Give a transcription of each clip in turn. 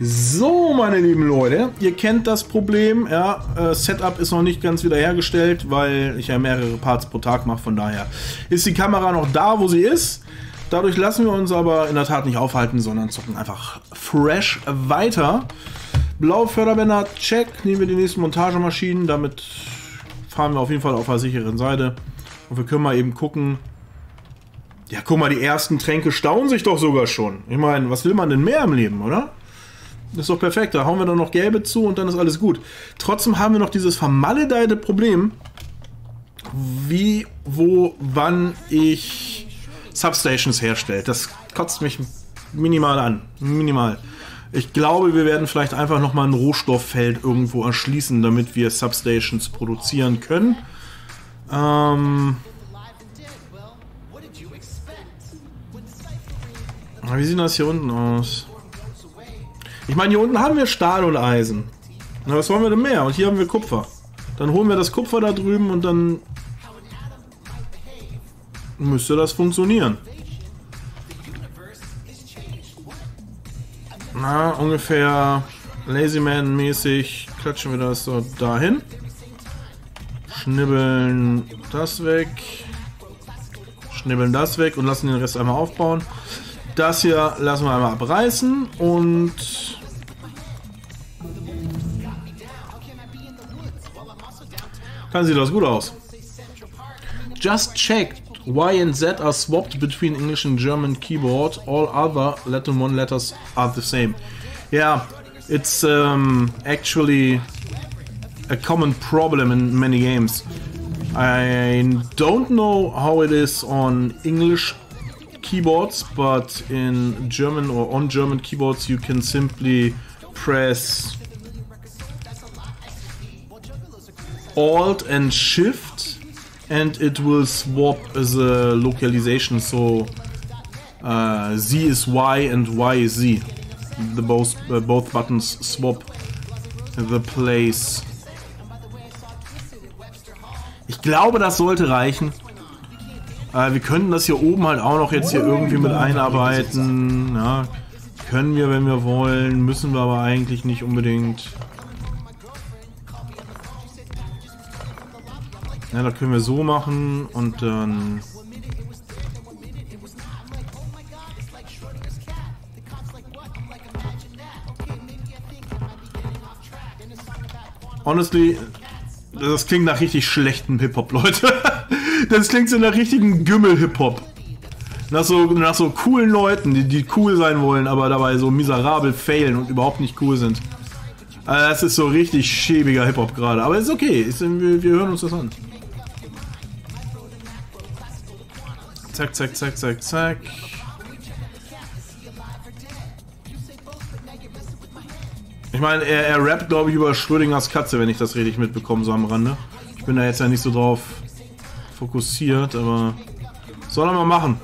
So, meine lieben Leute, ihr kennt das Problem. Ja, äh, Setup ist noch nicht ganz wiederhergestellt, weil ich ja mehrere Parts pro Tag mache. Von daher ist die Kamera noch da, wo sie ist. Dadurch lassen wir uns aber in der Tat nicht aufhalten, sondern zocken einfach fresh weiter. Blaue Förderbänder, check. Nehmen wir die nächsten Montagemaschinen. Damit fahren wir auf jeden Fall auf der sicheren Seite. Und wir können mal eben gucken. Ja, guck mal, die ersten Tränke stauen sich doch sogar schon. Ich meine, was will man denn mehr im Leben, oder? Ist doch perfekt. Da hauen wir dann noch gelbe zu und dann ist alles gut. Trotzdem haben wir noch dieses vermaledeite Problem, wie, wo, wann ich Substations herstelle. Das kotzt mich minimal an. Minimal. Ich glaube, wir werden vielleicht einfach nochmal ein Rohstofffeld irgendwo erschließen, damit wir Substations produzieren können. Ähm. Wie sieht das hier unten aus? Ich meine, hier unten haben wir Stahl und Eisen. Na, was wollen wir denn mehr? Und hier haben wir Kupfer. Dann holen wir das Kupfer da drüben und dann müsste das funktionieren. Na, ungefähr Lazyman-mäßig klatschen wir das so dahin. Schnibbeln das weg. Schnibbeln das weg und lassen den Rest einmal aufbauen. Das hier lassen wir einmal abreißen und dann sieht das gut aus. Just checked Y and Z are swapped between English and German keyboard. All other letter one letters are the same. Yeah, it's um, actually a common problem in many games. I don't know how it is on English keyboards, but in German or on German keyboards you can simply press Alt and Shift and it will swap the localization so uh, Z is Y and Y is Z. The both, uh, both buttons swap the place. Ich glaube, das sollte reichen. Äh, wir könnten das hier oben halt auch noch jetzt hier irgendwie mit einarbeiten. Ja, können wir, wenn wir wollen. Müssen wir aber eigentlich nicht unbedingt. Ja, das können wir so machen und dann... Honestly, das klingt nach richtig schlechten Hip-Hop, Leute. Das klingt so nach richtigen Gümmel-Hip-Hop. Nach so, nach so coolen Leuten, die, die cool sein wollen, aber dabei so miserabel failen und überhaupt nicht cool sind. Also das ist so richtig schäbiger Hip-Hop gerade. Aber ist okay. Ist, wir, wir hören uns das an. Zack, zack, zack, zack, zack. Ich meine, er, er rappt, glaube ich, über Schrödingers Katze, wenn ich das richtig mitbekomme, so am Rande. Ich bin da jetzt ja nicht so drauf fokussiert, aber soll er mal machen.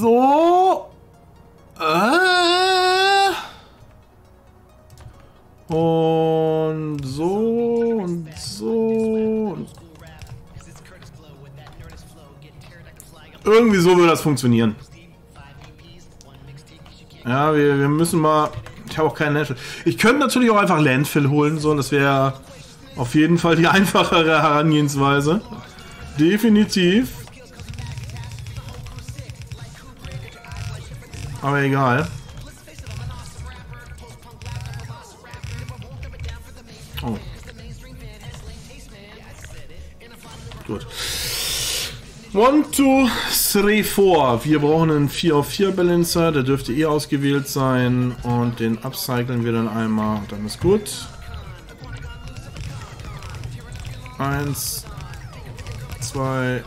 So. Äh. Und so und so. Irgendwie so würde das funktionieren. Ja, wir, wir müssen mal... Ich habe auch keinen Landfill. Ich könnte natürlich auch einfach Landfill holen, so, das wäre auf jeden Fall die einfachere Herangehensweise. Definitiv. Aber egal. One, two, three, four. Wir brauchen einen 4 auf 4 Balancer. Der dürfte eh ausgewählt sein. Und den upcyclen wir dann einmal. Dann ist gut. Eins, zwei,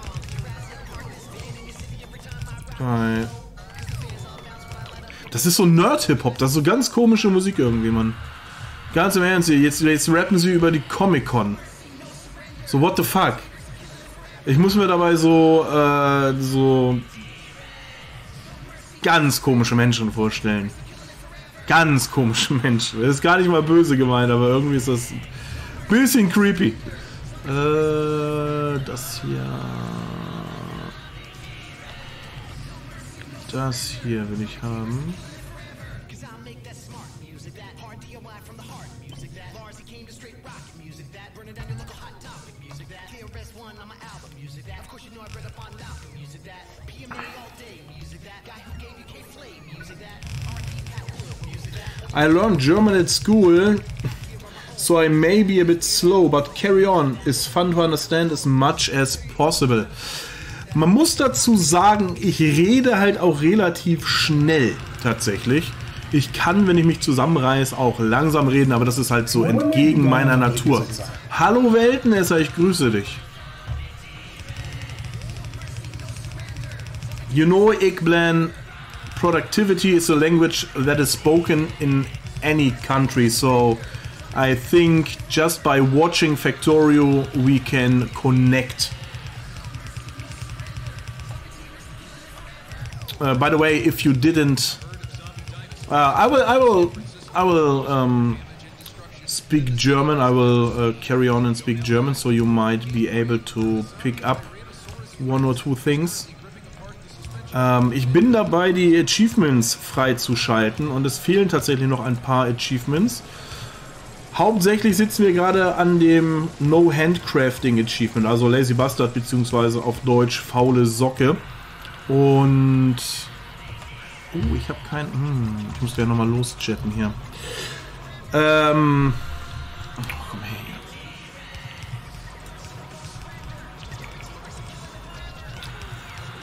drei, das ist so Nerd-Hip-Hop, das ist so ganz komische Musik irgendwie, Mann. Ganz im Ernst, jetzt, jetzt rappen sie über die Comic-Con. So, what the fuck? Ich muss mir dabei so, äh, so ganz komische Menschen vorstellen. Ganz komische Menschen. Das ist gar nicht mal böse gemeint, aber irgendwie ist das ein bisschen creepy. Äh, das hier. Das hier will ich haben. I learned German at school, so I may be a bit slow, but carry on is fun to understand as much as possible. Man muss dazu sagen, ich rede halt auch relativ schnell tatsächlich. Ich kann, wenn ich mich zusammenreiße, auch langsam reden, aber das ist halt so entgegen meiner Natur. Hallo Weltenesser, ich grüße dich. You know, Igblan, productivity is a language that is spoken in any country, so I think just by watching Factorio we can connect. Uh, by the way, if you didn't, uh, I will, I will, I will um, speak German. I will uh, carry on and speak German, so you might be able to pick up one or two things. Ähm, ich bin dabei, die Achievements freizuschalten und es fehlen tatsächlich noch ein paar Achievements. Hauptsächlich sitzen wir gerade an dem No Handcrafting Achievement, also Lazy Bastard beziehungsweise auf Deutsch faule Socke. Und oh, ich habe kein, hm, ich muss ja nochmal loschatten hier. Ähm,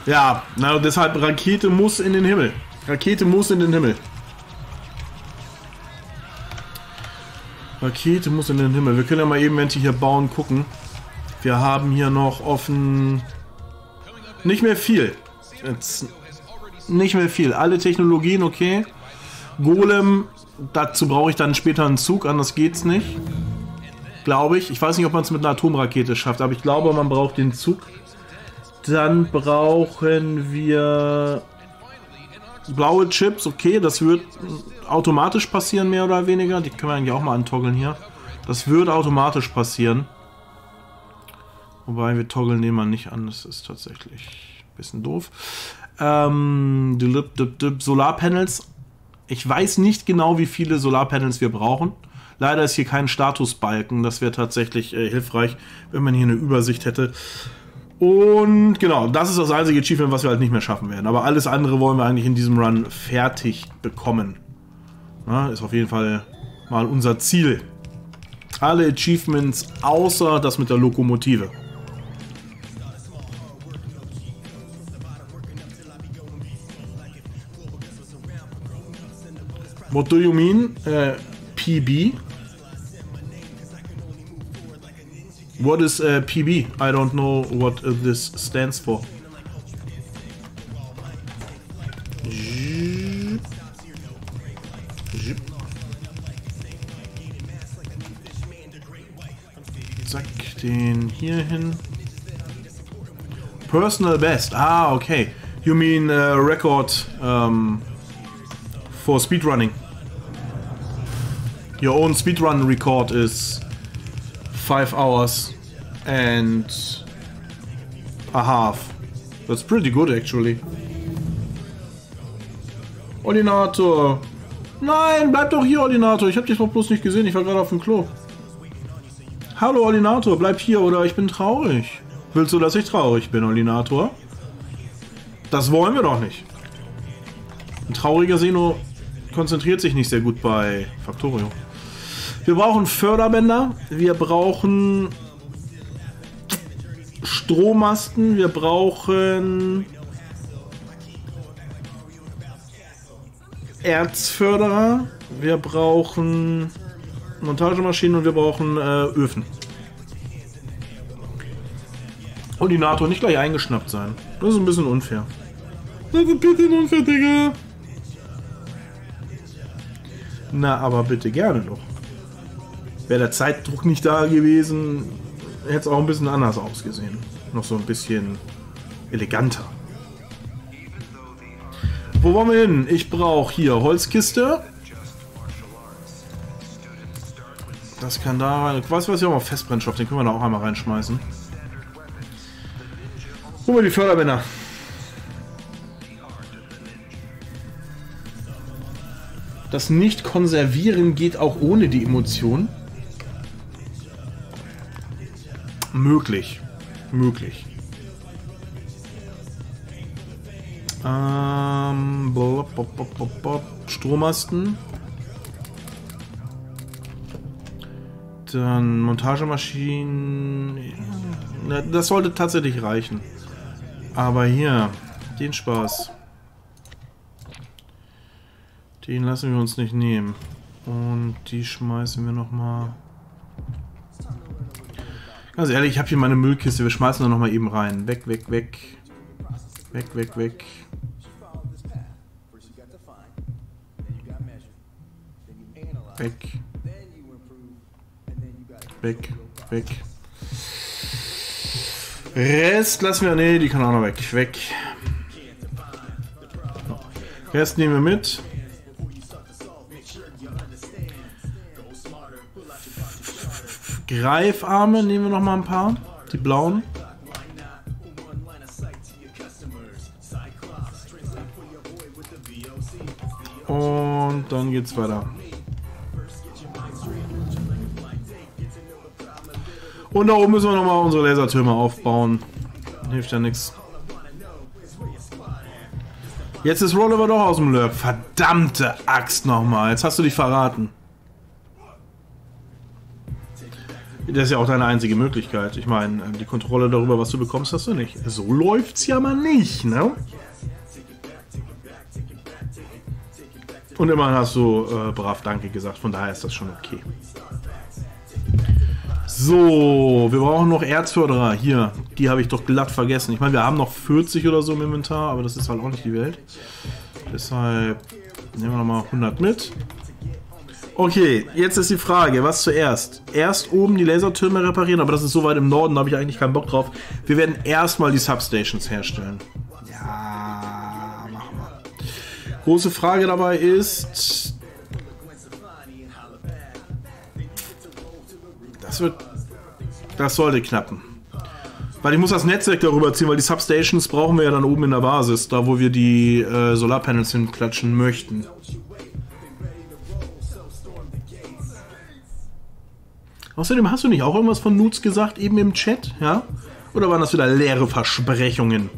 Ja, na, deshalb Rakete muss in den Himmel. Rakete muss in den Himmel. Rakete muss in den Himmel. Wir können ja mal eben, wenn hier bauen, gucken. Wir haben hier noch offen... Nicht mehr viel. Jetzt nicht mehr viel. Alle Technologien okay. Golem, dazu brauche ich dann später einen Zug, anders geht's nicht. Glaube ich. Ich weiß nicht, ob man es mit einer Atomrakete schafft, aber ich glaube, man braucht den Zug. Dann brauchen wir blaue Chips. Okay, das wird automatisch passieren, mehr oder weniger. Die können wir eigentlich auch mal antoggeln hier. Das würde automatisch passieren. Wobei wir toggeln den mal nicht an. Das ist tatsächlich ein bisschen doof. Ähm, Solarpanels. Ich weiß nicht genau, wie viele Solarpanels wir brauchen. Leider ist hier kein Statusbalken. Das wäre tatsächlich äh, hilfreich, wenn man hier eine Übersicht hätte. Und genau, das ist das einzige Achievement, was wir halt nicht mehr schaffen werden. Aber alles andere wollen wir eigentlich in diesem Run fertig bekommen. Ja, ist auf jeden Fall mal unser Ziel. Alle Achievements außer das mit der Lokomotive. What do you mean? Uh, PB? What is uh, PB? I don't know what uh, this stands for. Zack, den hier hin. Personal best. Ah, okay. You mean uh, record um, for speedrunning. Your own speedrun record is five hours and a half. That's pretty good actually. Ordinator. Nein, bleib doch hier, Ordinator. Ich hab dich doch bloß nicht gesehen. Ich war gerade auf dem Klo. Hallo, Ordinator. Bleib hier oder ich bin traurig. Willst du, dass ich traurig bin, Ordinator? Das wollen wir doch nicht. Ein trauriger Seno konzentriert sich nicht sehr gut bei Factorio. Wir brauchen Förderbänder, wir brauchen Strommasten, wir brauchen Erzförderer, wir brauchen Montagemaschinen und wir brauchen äh, Öfen. Und die NATO nicht gleich eingeschnappt sein. Das ist ein bisschen unfair. Das ist ein bisschen unfair, Digga. Na, aber bitte gerne doch. Wäre der Zeitdruck nicht da gewesen, hätte es auch ein bisschen anders ausgesehen. Noch so ein bisschen eleganter. Wo wollen wir hin? Ich brauche hier Holzkiste. Das kann da rein. Ich weiß, was ich auch mal Festbrennstoff, den können wir da auch einmal reinschmeißen. Holen wir die Förderbänder. Das Nicht-Konservieren geht auch ohne die Emotion. Möglich. Möglich. Ähm, blop, blop, blop, blop, Strommasten. Dann Montagemaschinen. Das sollte tatsächlich reichen. Aber hier, den Spaß. Den lassen wir uns nicht nehmen. Und die schmeißen wir nochmal. Ganz ehrlich, ich habe hier meine Müllkiste. Wir schmeißen da nochmal eben rein. Weg, weg, weg. Weg, weg, weg. Weg. Weg, weg. Rest lassen wir. Nee, die kann auch noch weg. Weg. Rest nehmen wir mit. Greifarme nehmen wir noch mal ein paar. Die blauen. Und dann geht's weiter. Und da oben müssen wir nochmal unsere Lasertürme aufbauen. Hilft ja nichts. Jetzt ist Rolliver doch aus dem Lurk. Verdammte Axt nochmal. Jetzt hast du dich verraten. Das ist ja auch deine einzige Möglichkeit. Ich meine, die Kontrolle darüber, was du bekommst, hast du nicht. So läuft's ja mal nicht, ne? Und immerhin hast du äh, brav Danke gesagt, von daher ist das schon okay. So, wir brauchen noch Erzförderer. Hier, die habe ich doch glatt vergessen. Ich meine, wir haben noch 40 oder so im Inventar, aber das ist halt auch nicht die Welt. Deshalb nehmen wir nochmal 100 mit. Okay, jetzt ist die Frage, was zuerst? Erst oben die Lasertürme reparieren, aber das ist so weit im Norden, da habe ich eigentlich keinen Bock drauf. Wir werden erstmal die Substations herstellen. Ja, machen wir. Große Frage dabei ist... Das wird das sollte knappen. Weil ich muss das Netzwerk darüber ziehen, weil die Substations brauchen wir ja dann oben in der Basis, da wo wir die äh, Solarpanels hinklatschen möchten. Außerdem hast du nicht auch irgendwas von Nudes gesagt, eben im Chat, ja? Oder waren das wieder leere Versprechungen?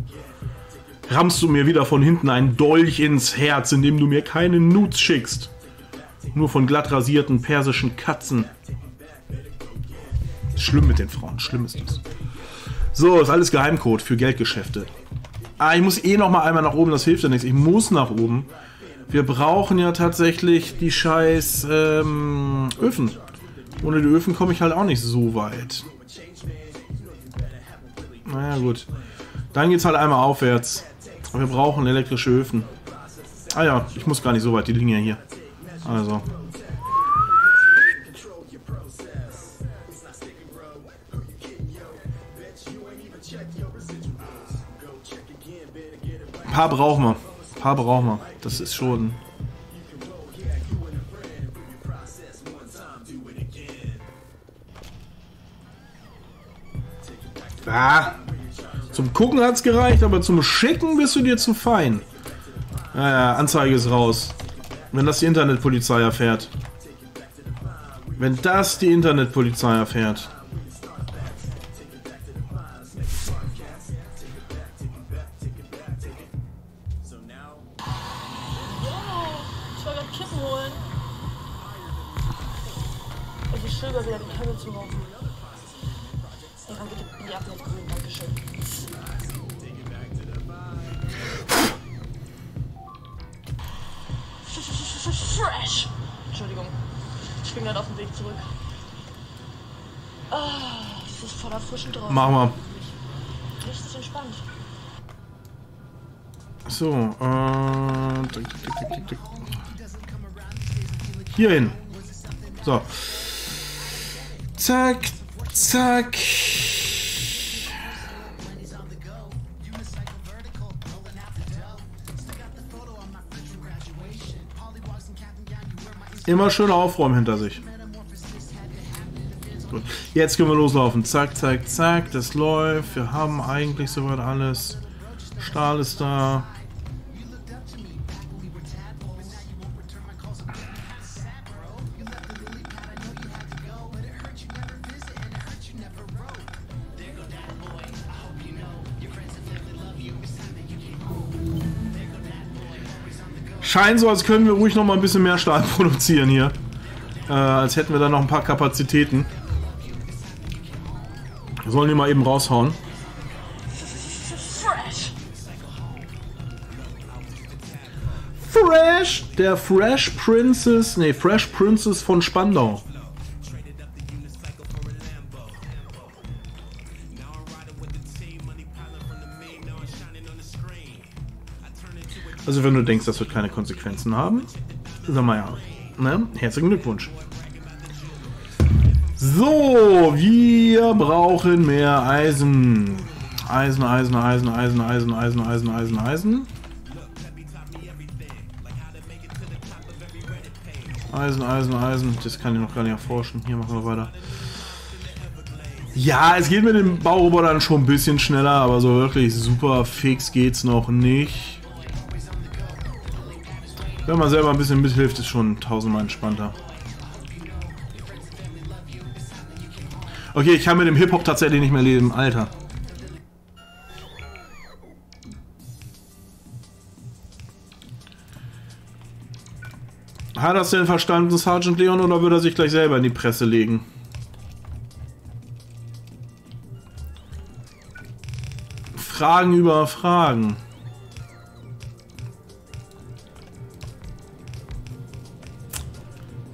Rammst du mir wieder von hinten einen Dolch ins Herz, indem du mir keine Nudes schickst? Nur von glatt rasierten persischen Katzen. Schlimm mit den Frauen, schlimm ist das. So, ist alles Geheimcode für Geldgeschäfte. Ah, ich muss eh noch mal einmal nach oben, das hilft ja nichts. Ich muss nach oben. Wir brauchen ja tatsächlich die scheiß ähm, Öfen. Ohne die Öfen komme ich halt auch nicht so weit. Naja, gut. Dann geht's halt einmal aufwärts. wir brauchen elektrische Öfen. Ah ja, ich muss gar nicht so weit, die Linie hier. Also. Ein paar brauchen wir. Ein paar brauchen wir. Das ist schon... Ah, zum Gucken hat es gereicht, aber zum Schicken bist du dir zu fein. Naja, Anzeige ist raus. Wenn das die Internetpolizei erfährt. Wenn das die Internetpolizei erfährt. Hier hin. So. Zack, zack. Immer schön aufräumen hinter sich. Gut. Jetzt können wir loslaufen. Zack, zack, zack. Das läuft. Wir haben eigentlich soweit alles. Stahl ist da. Scheint so, als können wir ruhig noch mal ein bisschen mehr Stahl produzieren hier. Äh, als hätten wir da noch ein paar Kapazitäten. Wir sollen die mal eben raushauen. Fresh. Fresh! Der Fresh Princess, nee, Fresh Princess von Spandau. Also wenn du denkst, das wird keine Konsequenzen haben, sag mal ja. Ne? Herzlichen Glückwunsch. So, wir brauchen mehr Eisen. Eisen, Eisen, Eisen, Eisen, Eisen, Eisen, Eisen, Eisen, Eisen. Eisen, Eisen, Eisen. Das kann ich noch gar nicht erforschen. Hier machen wir weiter. Ja, es geht mit den Baurobotern schon ein bisschen schneller, aber so wirklich super fix geht's noch nicht. Wenn man selber ein bisschen mithilft, ist schon tausendmal entspannter. Okay, ich kann mit dem Hip-Hop tatsächlich nicht mehr leben. Alter. Hat das denn verstanden, Sergeant Leon, oder würde er sich gleich selber in die Presse legen? Fragen über Fragen.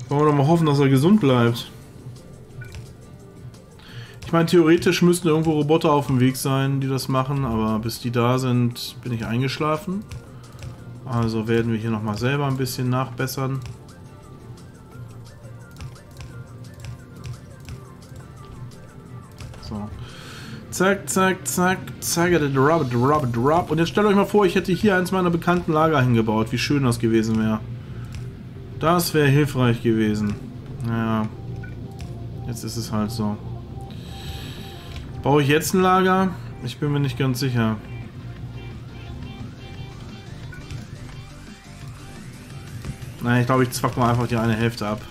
Wollen wir doch mal hoffen, dass er gesund bleibt. Ich meine, theoretisch müssten irgendwo Roboter auf dem Weg sein, die das machen, aber bis die da sind, bin ich eingeschlafen. Also werden wir hier nochmal selber ein bisschen nachbessern. So. Zack, zack, zack, zack, drop, drop, drop. Und jetzt stellt euch mal vor, ich hätte hier eins meiner bekannten Lager hingebaut. Wie schön das gewesen wäre. Das wäre hilfreich gewesen. Naja. Jetzt ist es halt so. Baue ich jetzt ein Lager? Ich bin mir nicht ganz sicher. Nein, ich glaube, ich zwack mal einfach die eine Hälfte ab.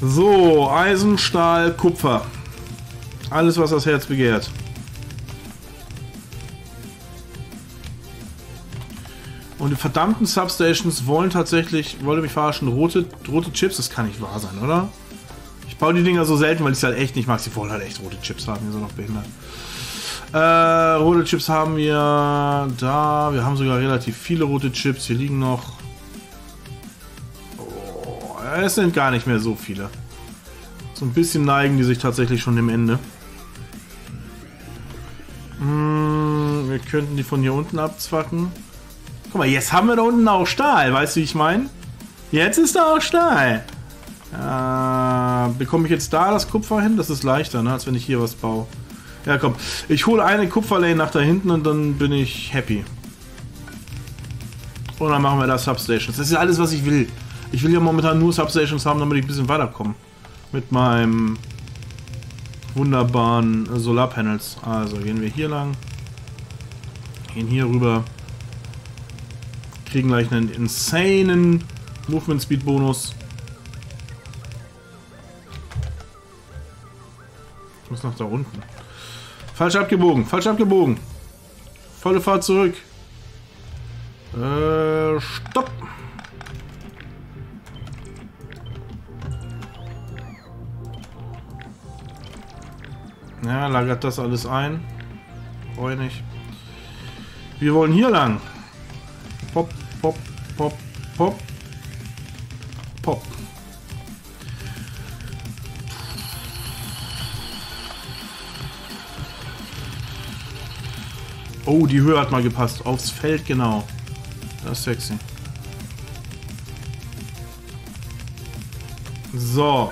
So, Eisen, Stahl, Kupfer. Alles, was das Herz begehrt. Verdammten Substations wollen tatsächlich, wollte mich verarschen, rote, rote Chips, das kann nicht wahr sein, oder? Ich baue die Dinger so selten, weil ich sie halt echt nicht mag. Sie wollen halt echt rote Chips haben, hier sind noch behindert. Äh, rote Chips haben wir da. Wir haben sogar relativ viele rote Chips. Hier liegen noch. Oh, es sind gar nicht mehr so viele. So ein bisschen neigen die sich tatsächlich schon dem Ende. Hm, wir könnten die von hier unten abzwacken. Guck mal, jetzt haben wir da unten auch Stahl. Weißt du, wie ich meine? Jetzt ist da auch Stahl. Äh, bekomme ich jetzt da das Kupfer hin? Das ist leichter, ne, als wenn ich hier was baue. Ja, komm. Ich hole eine Kupferlane nach da hinten und dann bin ich happy. Und dann machen wir da Substations. Das ist alles, was ich will. Ich will ja momentan nur Substations haben, damit ich ein bisschen weiterkomme. Mit meinem wunderbaren Solarpanels. Also gehen wir hier lang. Gehen hier rüber. Kriegen gleich einen insanen Movement Speed Bonus. Ich muss nach da unten. Falsch abgebogen, falsch abgebogen. Volle Fahrt zurück. Äh, stopp. Ja, lagert das alles ein. Ich nicht. Wir wollen hier lang. Pop, pop, pop. Oh, die Höhe hat mal gepasst. Aufs Feld, genau. Das ist sexy. So,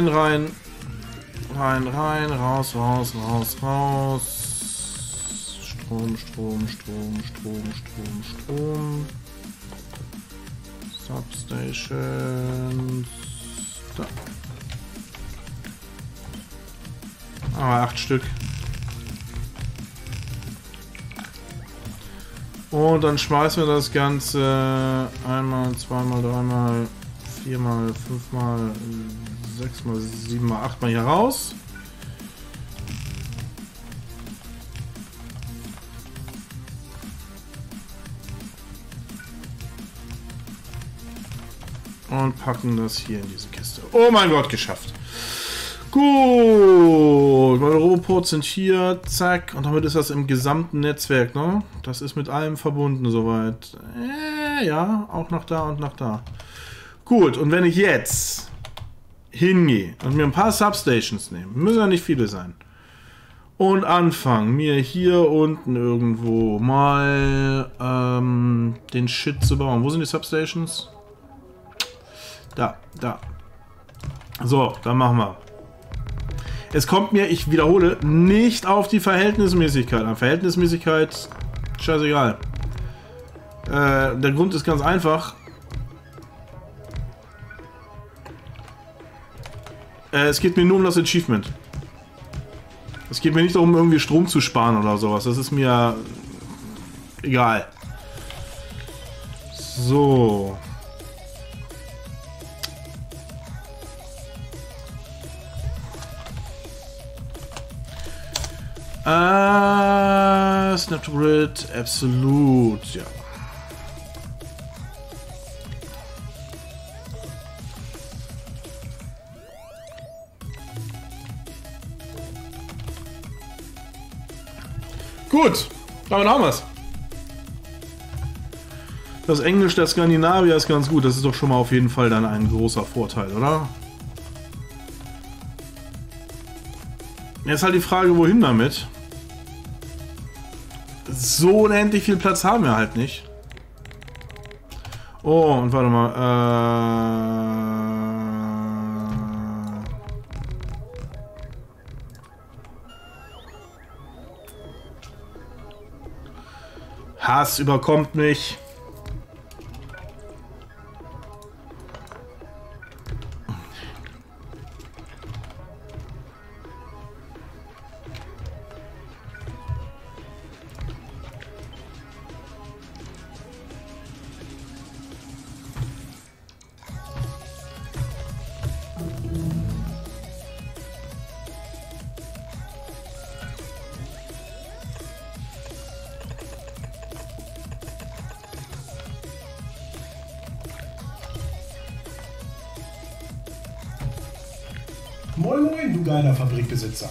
Rein, rein. Rein, rein. Raus, raus, raus, raus. Strom, Strom, Strom, Strom, Strom, Strom. Substations. Da. Ah, acht Stück. Und dann schmeißen wir das Ganze einmal, zweimal, dreimal, viermal, fünfmal, sechsmal, siebenmal, achtmal hier raus. Und packen das hier in diese Kiste. Oh mein Gott, geschafft. Gut, meine Roboports sind hier, zack, und damit ist das im gesamten Netzwerk, ne? Das ist mit allem verbunden soweit. Äh, ja, auch nach da und nach da. Gut, und wenn ich jetzt hingehe und mir ein paar Substations nehme, müssen ja nicht viele sein, und anfangen, mir hier unten irgendwo mal ähm, den Shit zu bauen. Wo sind die Substations? Da, da. So, dann machen wir. Es kommt mir, ich wiederhole, nicht auf die Verhältnismäßigkeit an. Verhältnismäßigkeit, scheißegal. Äh, der Grund ist ganz einfach. Äh, es geht mir nur um das Achievement. Es geht mir nicht darum, irgendwie Strom zu sparen oder sowas. Das ist mir egal. So. Äh, Snapgrid, absolut, ja. Gut, damit haben wir's. Das Englisch der Skandinavier ist ganz gut. Das ist doch schon mal auf jeden Fall dann ein großer Vorteil, oder? Jetzt halt die Frage, wohin damit? So unendlich viel Platz haben wir halt nicht. Oh, und warte mal. Äh... Hass überkommt mich. Du geiler Fabrikbesitzer.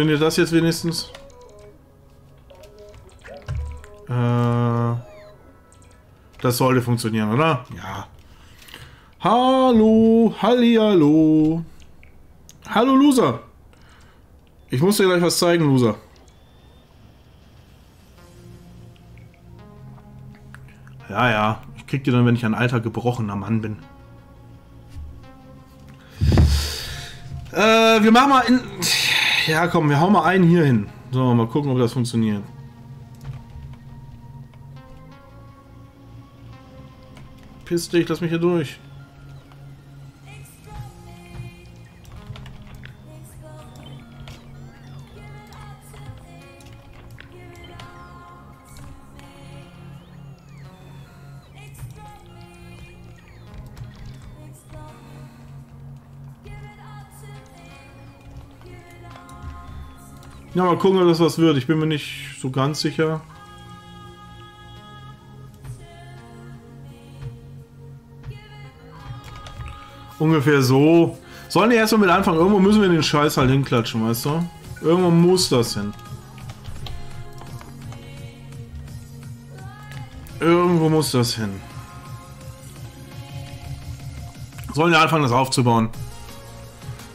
Funktioniert das jetzt wenigstens? Äh, das sollte funktionieren, oder? Ja. Hallo, hallo. Hallo, Loser. Ich muss dir gleich was zeigen, Loser. Ja, ja. Ich krieg dir dann, wenn ich ein alter, gebrochener Mann bin. Äh, wir machen mal in... Ja, komm, wir hauen mal einen hier hin. So, mal gucken, ob das funktioniert. Piss dich, lass mich hier durch. Ja, mal gucken, ob das was wird. Ich bin mir nicht so ganz sicher. Ungefähr so. Sollen die erstmal mit anfangen? Irgendwo müssen wir den Scheiß halt hinklatschen, weißt du? Irgendwo muss das hin. Irgendwo muss das hin. Sollen die anfangen, das aufzubauen?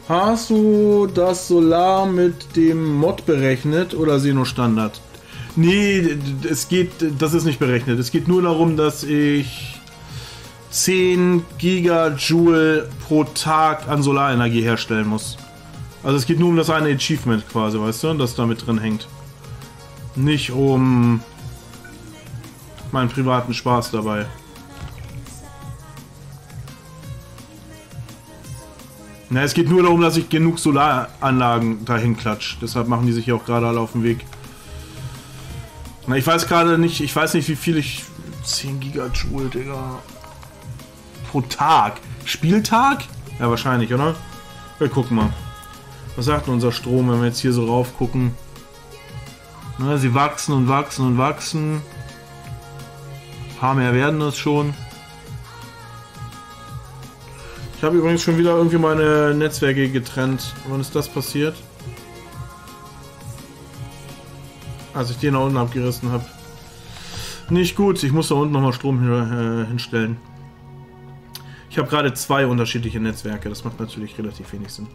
Hast du das Solar mit dem Mod berechnet oder Sino Standard? Nee, es geht, das ist nicht berechnet. Es geht nur darum, dass ich 10 Gigajoule pro Tag an Solarenergie herstellen muss. Also es geht nur um das eine Achievement quasi, weißt du, das da mit drin hängt. Nicht um meinen privaten Spaß dabei. Na, es geht nur darum, dass ich genug Solaranlagen dahin klatsch. Deshalb machen die sich hier auch gerade alle auf den Weg. Na, ich weiß gerade nicht, ich weiß nicht, wie viel ich. 10 Gigajoule, Digga. Pro Tag. Spieltag? Ja, wahrscheinlich, oder? Wir gucken mal. Was sagt denn unser Strom, wenn wir jetzt hier so rauf gucken? Na, sie wachsen und wachsen und wachsen. Ein paar mehr werden das schon. Habe übrigens schon wieder irgendwie meine Netzwerke getrennt. Wann ist das passiert? Als ich den da unten abgerissen habe. Nicht gut, ich muss da unten nochmal Strom äh, hinstellen. Ich habe gerade zwei unterschiedliche Netzwerke, das macht natürlich relativ wenig Sinn.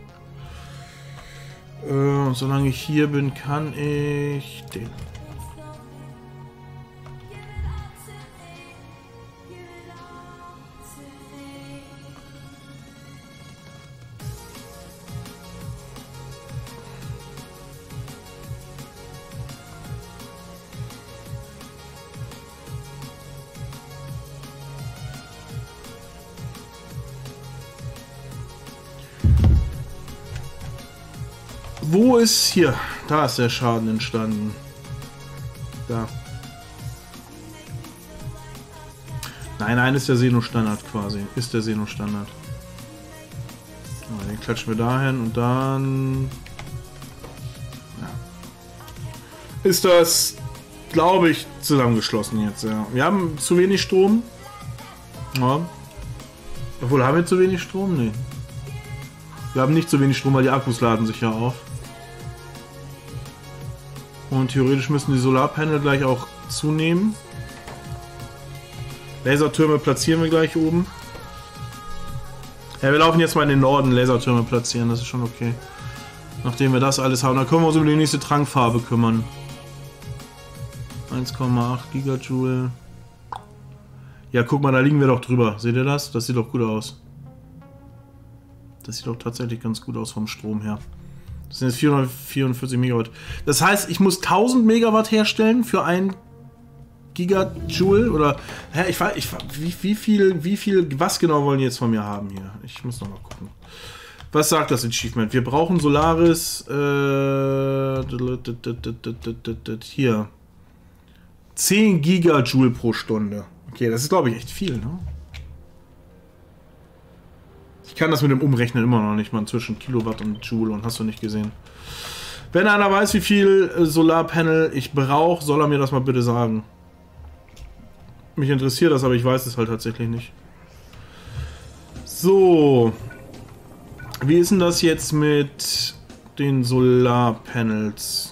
Äh, solange ich hier bin, kann ich den Ist hier? Da ist der Schaden entstanden. Da. Nein, nein, ist der Seno-Standard quasi. Ist der Seno-Standard. den klatschen wir dahin und dann... Ja. Ist das, glaube ich, zusammengeschlossen jetzt, ja. Wir haben zu wenig Strom. Ja. Obwohl, haben wir zu wenig Strom? Nee. Wir haben nicht zu wenig Strom, weil die Akkus laden sich ja auf. Und theoretisch müssen die Solarpanel gleich auch zunehmen. Lasertürme platzieren wir gleich oben. Ja, wir laufen jetzt mal in den Norden Lasertürme platzieren, das ist schon okay. Nachdem wir das alles haben, dann können wir uns um die nächste Trankfarbe kümmern. 1,8 Gigajoule. Ja, guck mal, da liegen wir doch drüber. Seht ihr das? Das sieht doch gut aus. Das sieht doch tatsächlich ganz gut aus vom Strom her. Das sind jetzt 444 Megawatt. Das heißt, ich muss 1000 Megawatt herstellen für ein Gigajoule oder hä, ich weiß, ich, wie, wie viel, wie viel, was genau wollen die jetzt von mir haben hier? Ich muss noch mal gucken. Was sagt das Achievement? Wir brauchen Solaris äh, hier 10 Gigajoule pro Stunde. Okay, das ist glaube ich echt viel, ne? Ich kann das mit dem Umrechnen immer noch nicht, man zwischen Kilowatt und Joule und hast du nicht gesehen. Wenn einer weiß, wie viel äh, Solarpanel ich brauche, soll er mir das mal bitte sagen. Mich interessiert das, aber ich weiß es halt tatsächlich nicht. So. Wie ist denn das jetzt mit den Solarpanels?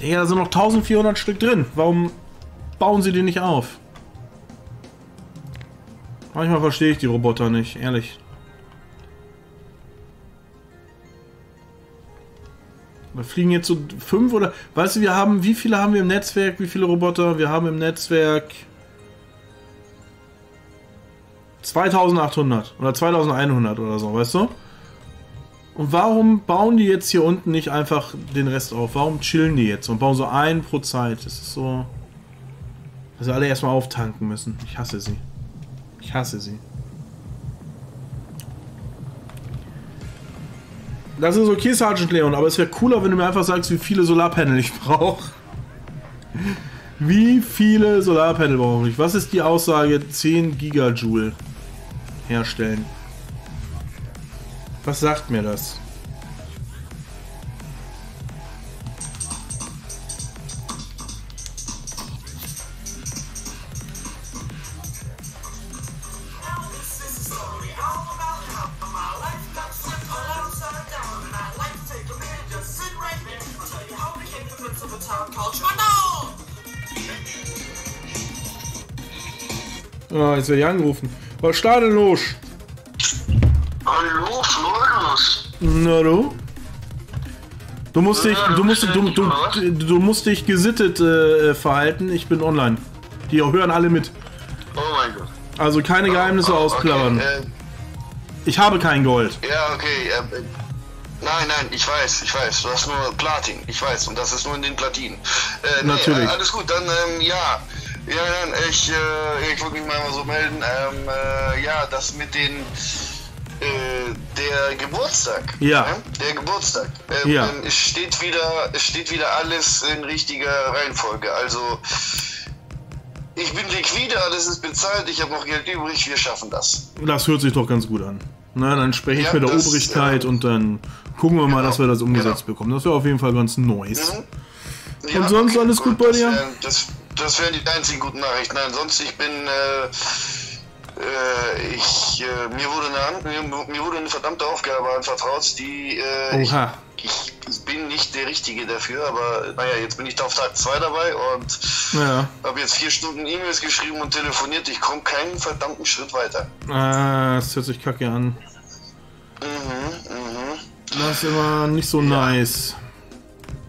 Digga, da sind noch 1400 Stück drin. Warum bauen sie die nicht auf? Manchmal verstehe ich die Roboter nicht, ehrlich. Wir fliegen jetzt so fünf oder... Weißt du, wir haben... Wie viele haben wir im Netzwerk? Wie viele Roboter? Wir haben im Netzwerk... 2800 oder 2100 oder so, weißt du? Und warum bauen die jetzt hier unten nicht einfach den Rest auf? Warum chillen die jetzt und bauen so einen pro Zeit? Das ist so... Dass sie alle erstmal auftanken müssen. Ich hasse sie. Ich hasse sie. Das ist okay, Sergeant Leon, aber es wäre cooler, wenn du mir einfach sagst, wie viele Solarpanel ich brauche. Wie viele Solarpanel brauche ich? Was ist die Aussage? 10 Gigajoule herstellen. Was sagt mir das? Oh, jetzt werde ich angerufen. Was startet los? Na du? Du musst dich, du musst, du, du, du musst dich gesittet äh, verhalten. Ich bin online. Die hören alle mit. Oh mein Gott. Also keine Geheimnisse ausklammern. Okay, Ich habe kein Gold. äh, ja, okay. Äh, äh, nein, nein, ich weiß, ich weiß. Du hast nur Platin. Ich weiß. Und das ist nur in den Platinen. Äh, nee, Natürlich. Äh, alles gut, dann, ähm, ja. Ja, dann, ich, äh, ich wollte mich mal so melden. Ähm, äh, ja, das mit den. Äh, der Geburtstag. Ja. Ne? Der Geburtstag. Ähm, Ja. ähm, es steht wieder, es steht wieder alles in richtiger Reihenfolge. Also ich bin liquide, alles ist bezahlt, ich habe noch Geld übrig, wir schaffen das. Das hört sich doch ganz gut an. Na, dann spreche ich Ja, mit der das, Obrigkeit äh, und dann gucken wir mal, genau, dass wir das umgesetzt genau. bekommen. Das wäre auf jeden Fall ganz nice. Mhm. Und sonst alles gut bei das dir? Das, wären die einzigen guten Nachrichten. Nein, sonst ich bin, äh, äh, ich, äh, mir wurde eine, mir, wurde eine verdammte Aufgabe anvertraut, die, äh, ich, Oha. ich, ich bin nicht der Richtige dafür, aber naja, jetzt bin ich da auf Tag 2 dabei und Ja. habe jetzt vier Stunden E-Mails geschrieben und telefoniert, ich komme keinen verdammten Schritt weiter. Ah, das hört sich kacke an. Mhm, mhm. Das ist immer nicht so nice.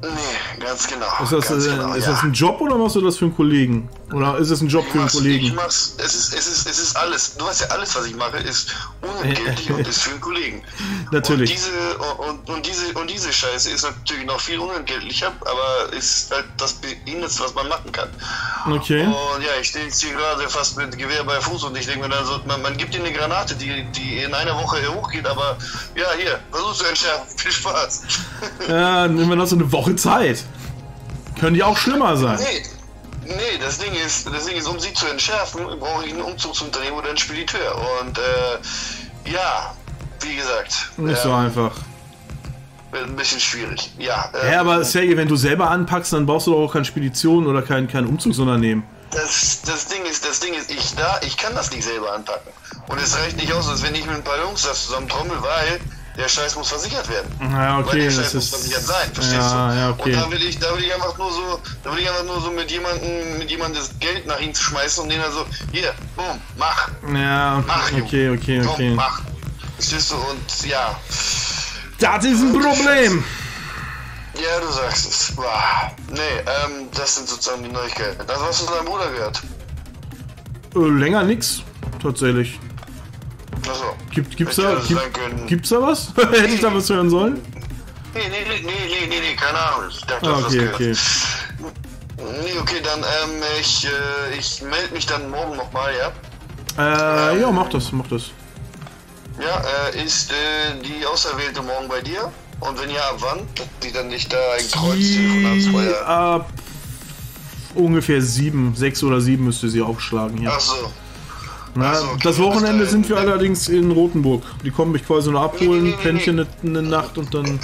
Nee, ganz genau. Ist das, ganz äh, genau, ist ja. das ein Job oder machst du das für einen Kollegen? Oder ist es ein Job Ich für einen mach's, ich Kollegen? mach's, es ist, es ist, es ist alles. Du weißt ja, alles, was ich mache, ist unentgeltlich und ist für einen Kollegen. Natürlich. Und diese, und, und, diese, und diese Scheiße ist natürlich noch viel unentgeltlicher, aber ist halt das Behindertste, was man machen kann. Okay. Und ja, ich stehe jetzt hier gerade fast mit Gewehr bei Fuß und ich denke mir dann so, man, man gibt dir eine Granate, die, die in einer Woche hochgeht, aber ja, hier, versuchst du entschärfen. Viel Spaß. Ja, nehmen wir noch so eine Woche Zeit. Können die auch schlimmer sein. Nee, nee, das Ding ist, das Ding ist, um sie zu entschärfen, brauche ich ein Umzugsunternehmen oder einen Spediteur. Und äh, ja, wie gesagt, Nicht so ähm, einfach. wird ein bisschen schwierig. Ja, ähm, Ja, aber Sergej, wenn du selber anpackst, dann brauchst du doch auch keine Spedition oder kein, kein Umzugsunternehmen. das, das Ding ist, das Ding ist, ich da, ich kann das nicht selber anpacken. Und es reicht nicht aus, als wenn ich mit ein paar Jungs das zusammen trommel, weil der Scheiß muss versichert werden. Ja, Weil okay, der das Scheiß muss versichert sein, verstehst Ja, du? ja, okay. Und da will ich, da will ich einfach nur so, da will ich einfach nur so mit jemandem, mit jemandem das Geld nach ihm schmeißen und den dann so, hier, boom, mach, Ja, Mach, Junge. okay, okay, Komm, okay. mach. Verstehst du? Und ja. Das ist ein Problem. Ja, du sagst es. Boah. Nee, ähm, das sind sozusagen die Neuigkeiten. Das, was du deinem Bruder gehört. Äh, länger nix, tatsächlich. Achso. Gibt, gibt's, da, das gibt, gibt's da was? Hätte ich da was hören sollen? Nee, nee, nee, nee, nee, nee, nee, keine Ahnung. Ich dachte, Ah, hast das okay, okay. Nee, okay, dann, ähm, ich, äh, ich melde mich dann morgen nochmal, ja? Äh, ja, mach das, mach das. Ja, äh, ist äh, die Auserwählte morgen bei dir? Und wenn ja, ab wann? Die dann nicht da ein Kreuz Die ab ungefähr sieben, sechs oder sieben müsste sie aufschlagen hier. Achso. Na, also, okay, das Wochenende sind wir allerdings in Rotenburg. Die kommen mich quasi nur abholen, Nee, nee, nee, Pennchen nee. eine, Nacht und dann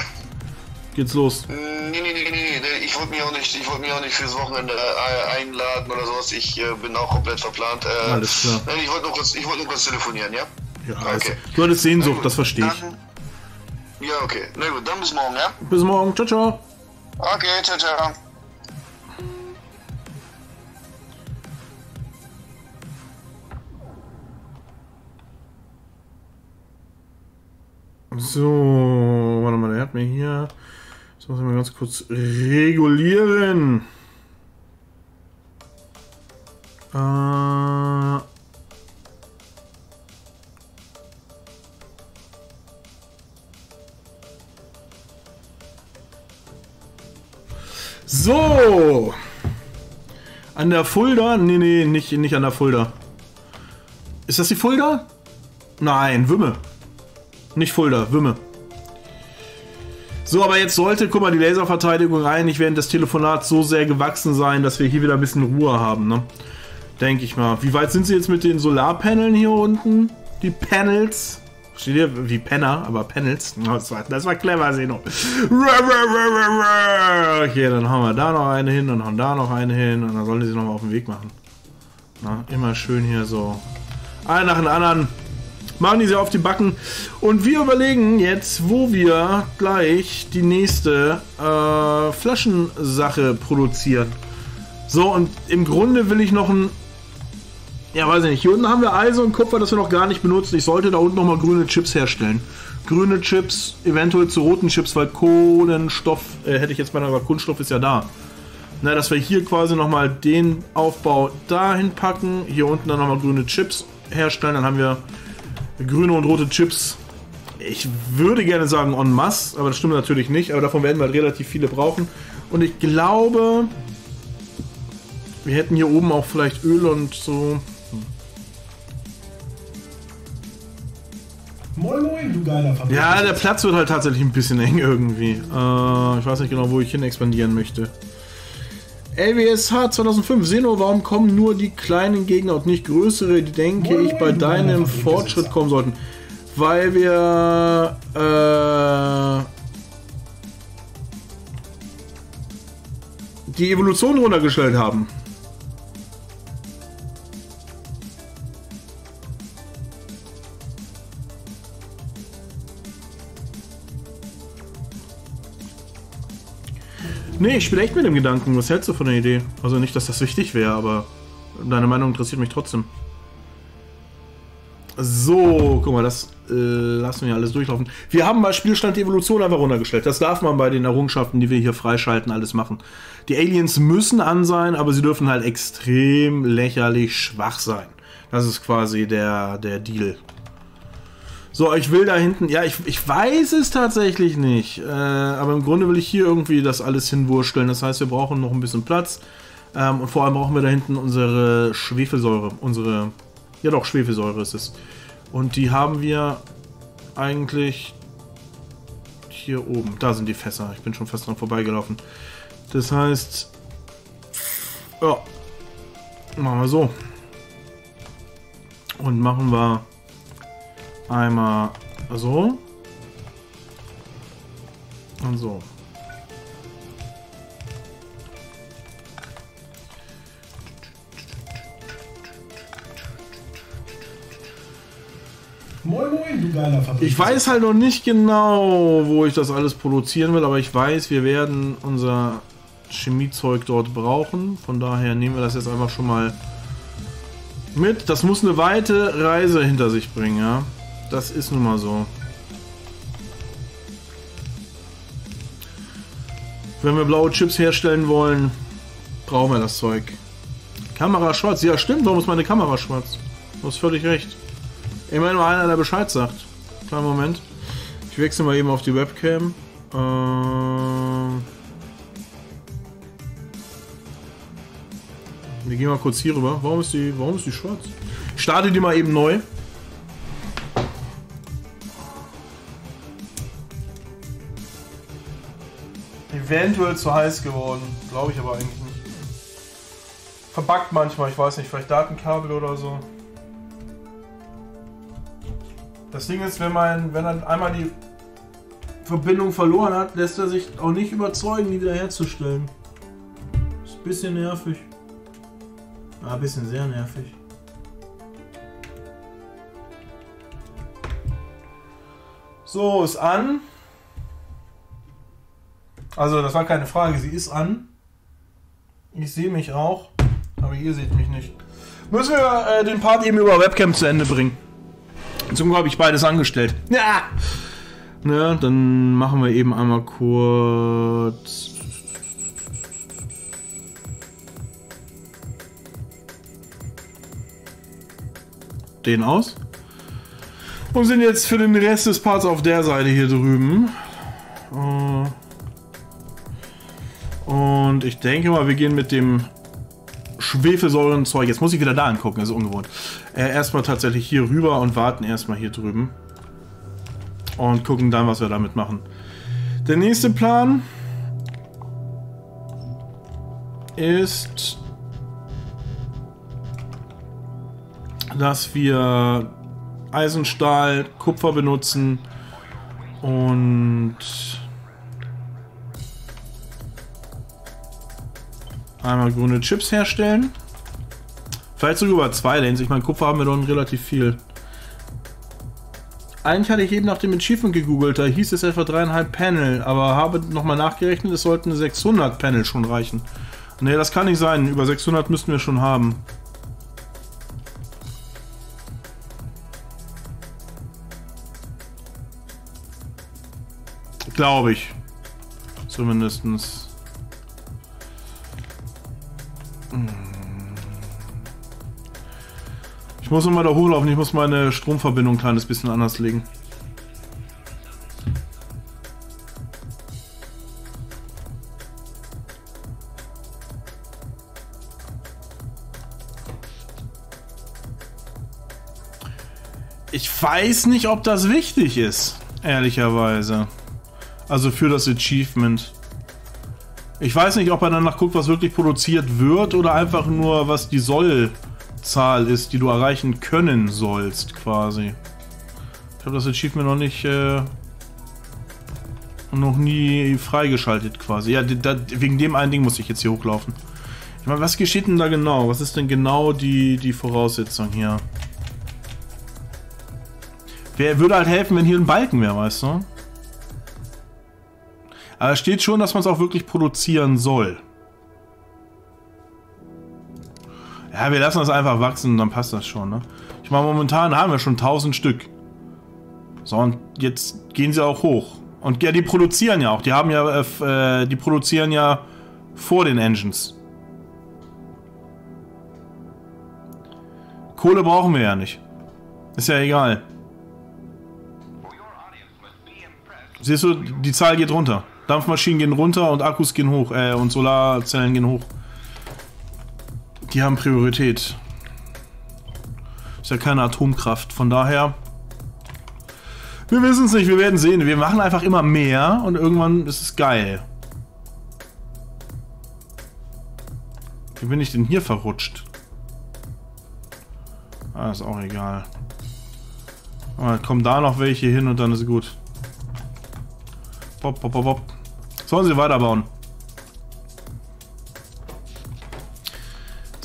geht's los. Nee, nee, nee, nee, nee, ich wollte mich auch nicht, ich wollte mich auch nicht fürs Wochenende äh, einladen oder sowas. Ich äh, bin auch komplett verplant. Äh, Alles klar. Ich wollte nur kurz, ich wollte nur kurz telefonieren, ja? Ja, also, Okay. du hattest Sehnsucht, das verstehe ich. Ja, okay. Na gut, dann bis morgen, ja? Bis morgen, ciao, ciao. Okay, ciao, ciao. So, warte mal, der hat mir hier. Das muss ich mal ganz kurz regulieren. Äh. So. An der Fulda? Nee, nee, nicht, nicht an der Fulda. Ist das die Fulda? Nein, Wümme. Nicht Fulda, Wümme. So, aber jetzt sollte, guck mal, die Laserverteidigung eigentlich während des Telefonats so sehr gewachsen sein, dass wir hier wieder ein bisschen Ruhe haben, ne? Denke ich mal. Wie weit sind sie jetzt mit den Solarpaneln hier unten? Die Panels? Steht hier wie Penner, aber Panels. Das war, das war clever, Seno. Okay, dann haben wir da noch eine hin, dann haben da noch eine hin und dann sollen sich nochmal auf den Weg machen. Na, immer schön hier so. Einen nach dem anderen machen die sie auf die Backen. Und wir überlegen jetzt, wo wir gleich die nächste äh, Flaschensache produzieren. So, und im Grunde will ich noch ein. Ja, weiß ich nicht. Hier unten haben wir Eisen und Kupfer, das wir noch gar nicht benutzen. Ich sollte da unten nochmal grüne Chips herstellen. Grüne Chips, eventuell zu roten Chips, weil Kohlenstoff, äh, hätte ich jetzt mal, aber Kunststoff ist ja da. Na, dass wir hier quasi nochmal den Aufbau dahin packen, hier unten dann nochmal grüne Chips herstellen, dann haben wir grüne und rote Chips. Ich würde gerne sagen en masse, aber das stimmt natürlich nicht, aber davon werden wir relativ viele brauchen. Und ich glaube, wir hätten hier oben auch vielleicht Öl und so. Moin Moin, du geiler Fabrik. Ja, der Platz wird halt tatsächlich ein bisschen eng irgendwie. Äh, ich weiß nicht genau, wo ich hin expandieren möchte. LWSH 2005. Seno, warum kommen nur die kleinen Gegner und nicht größere, die denke ich bei deinem Fortschritt kommen sollten? Weil wir äh, die Evolution runtergestellt haben. Nee, ich spiele echt mit dem Gedanken. Was hältst du von der Idee? Also nicht, dass das wichtig wäre, aber deine Meinung interessiert mich trotzdem. So, guck mal, das äh, lassen wir alles durchlaufen. Wir haben bei Spielstand die Evolution einfach runtergestellt. Das darf man bei den Errungenschaften, die wir hier freischalten, alles machen. Die Aliens müssen an sein, aber sie dürfen halt extrem lächerlich schwach sein. Das ist quasi der, der Deal. So, ich will da hinten, ja, ich, ich weiß es tatsächlich nicht, äh, aber im Grunde will ich hier irgendwie das alles hinwursteln. Das heißt, wir brauchen noch ein bisschen Platz ähm, und vor allem brauchen wir da hinten unsere Schwefelsäure, unsere, ja doch, Schwefelsäure ist es. Und die haben wir eigentlich hier oben. Da sind die Fässer. Ich bin schon fast dran vorbeigelaufen. Das heißt, ja, machen wir so. Und machen wir einmal so und so. Moin Moin, du geiler Fabrik. Ich weiß halt noch nicht genau, wo ich das alles produzieren will, aber ich weiß, wir werden unser Chemiezeug dort brauchen. Von daher nehmen wir das jetzt einfach schon mal mit. Das muss eine weite Reise hinter sich bringen, ja. Das ist nun mal so. Wenn wir blaue Chips herstellen wollen, brauchen wir das Zeug. Kamera schwarz. Ja, stimmt. Warum ist meine Kamera schwarz? Du hast völlig recht. Immerhin mal einer, der Bescheid sagt. Kleinen Moment. Ich wechsle mal eben auf die Webcam. Ähm wir gehen mal kurz hier rüber. Warum ist die, warum ist die schwarz? Ich starte die mal eben neu. Eventuell zu heiß geworden. Glaube ich aber eigentlich nicht. Verbuggt manchmal, ich weiß nicht, vielleicht Datenkabel oder so. Das Ding ist, wenn man, wenn er einmal die Verbindung verloren hat, lässt er sich auch nicht überzeugen, die wiederherzustellen. Ist ein bisschen nervig. Ah, ein bisschen sehr nervig. So, ist an. Also, das war keine Frage, sie ist an. Ich sehe mich auch, aber ihr seht mich nicht. Müssen wir äh, den Part eben über Webcam zu Ende bringen. Zum Glück habe ich beides angestellt. Ja. Ne, dann machen wir eben einmal kurz. Den aus. Und sind jetzt für den Rest des Parts auf der Seite hier drüben. Äh, Und ich denke mal, wir gehen mit dem Schwefelsäurenzeug. Jetzt muss ich wieder da angucken, das ist ungewohnt. Äh, erstmal tatsächlich hier rüber und warten erstmal hier drüben. Und gucken dann, was wir damit machen. Der nächste Plan ist, dass wir Eisenstahl, Kupfer benutzen und einmal grüne Chips herstellen. Vielleicht sogar über zwei Lanes. Ich meine, Kupfer haben wir doch relativ viel. Eigentlich hatte ich eben nach dem Achievement gegoogelt, da hieß es etwa dreieinhalb Panel, aber habe nochmal nachgerechnet, es sollten 600 Panel schon reichen. Ne, das kann nicht sein, über 600 müssten wir schon haben. Glaube ich. Zumindestens. Muss nochmal da hochlaufen, ich muss meine Stromverbindung ein kleines bisschen anders legen. Ich weiß nicht, ob das wichtig ist, ehrlicherweise. Also für das Achievement. Ich weiß nicht, ob er danach guckt, was wirklich produziert wird oder einfach nur, was die Sollzahl ist, die du erreichen können sollst, quasi. Ich habe das Achievement noch nicht, äh, noch nie freigeschaltet, quasi. Ja, da, wegen dem einen Ding muss ich jetzt hier hochlaufen. Ich meine, was geschieht denn da genau? Was ist denn genau die, die Voraussetzung hier? Wer würde halt helfen, wenn hier ein Balken wäre, weißt du? Aber steht schon, dass man es auch wirklich produzieren soll. Ja, wir lassen das einfach wachsen und dann passt das schon, ne? Ich meine, momentan haben wir schon 1000 Stück. So, und jetzt gehen sie auch hoch. Und ja, die produzieren ja auch. Die haben ja, äh, äh die produzieren ja vor den Engines. Kohle brauchen wir ja nicht. Ist ja egal. Siehst du, die Zahl geht runter. Dampfmaschinen gehen runter und Akkus gehen hoch, äh, und Solarzellen gehen hoch. Die haben Priorität. Ist ja keine Atomkraft, von daher... Wir wissen es nicht, wir werden sehen. Wir machen einfach immer mehr und irgendwann ist es geil. Wie bin ich denn hier verrutscht? Ah, ist auch egal. Aber kommen da noch welche hin und dann ist gut. Bop, bop, bop, bop. Sollen sie weiterbauen.